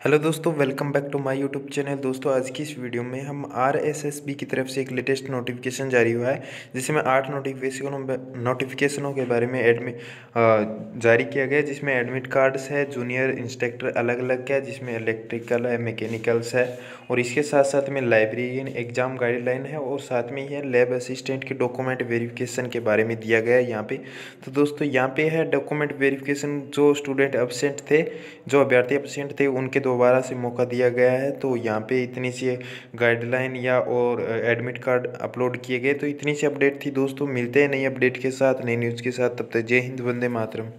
Hello दोस्तों welcome back to my YouTube channel दोस्तों, आज की इस वीडियो में हम आर एस एस बी की तरफ़ से एक लेटेस्ट नोटिफिकेशन जारी हुआ है जिसमें आठ नोटिफिकेशनों नोटिफिकेशनों के बारे में एडमिट जारी किया गया जिसमें एडमिट कार्ड्स है जूनियर इंस्ट्रक्टर अलग अलग का है, जिसमें इलेक्ट्रिकल है मैकेनिकल्स है, और इसके साथ साथ में लाइब्रेरियन एग्ज़ाम गाइडलाइन है, और साथ में ही लैब असिस्टेंट के डॉक्यूमेंट वेरिफिकेशन के बारे में दिया गया है यहाँ पे। तो दोस्तों, यहाँ पे है डॉक्यूमेंट वेरिफिकेशन जो स्टूडेंट एबसेंट थे, जो अभ्यर्थी एबसेंट थे, उनके दोबारा से मौका दिया गया है तो यहाँ पे इतनी सी गाइडलाइन या और एडमिट कार्ड अपलोड किए गए तो इतनी सी अपडेट थी। दोस्तों, मिलते हैं नई अपडेट के साथ, नई न्यूज़ के साथ, तब तक जय हिंद, वंदे मातरम।